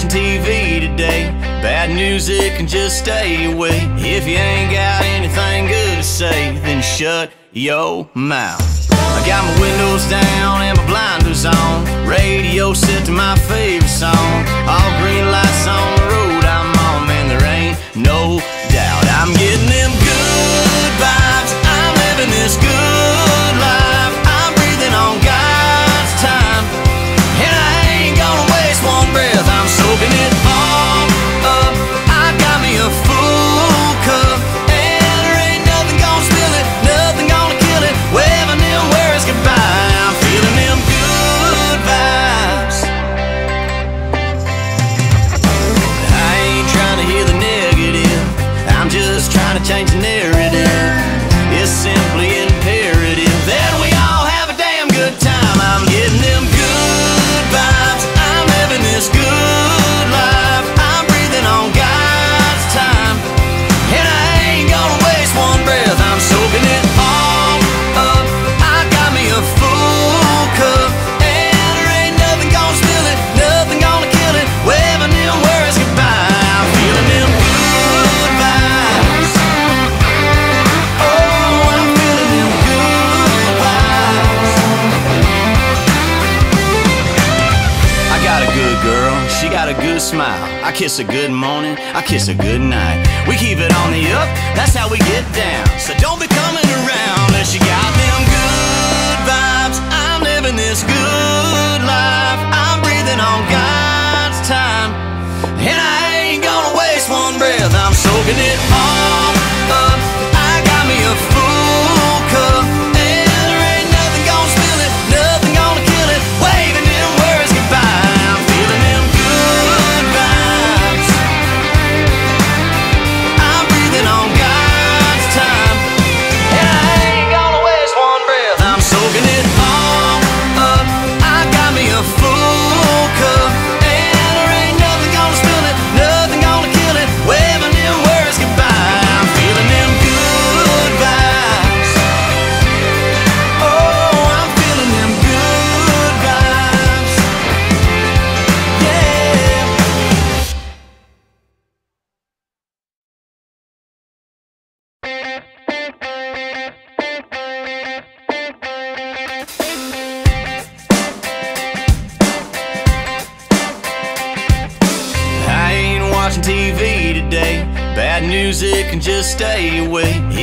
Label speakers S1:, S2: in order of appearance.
S1: watching TV today. Bad music can just stay away. If you ain't got anything good to say, then shut your mouth. I got my windows down and my blinders on. Radio set to my favorite song. changing it. got a good smile. I kiss a good morning, I kiss a good night. We keep it on the up, that's how we get down. So don't be coming around unless you got them good vibes. I'm living this good life. I'm breathing on God's time. And I ain't gonna waste one breath. I'm soaking it all. watching TV today. Bad music can just stay away. If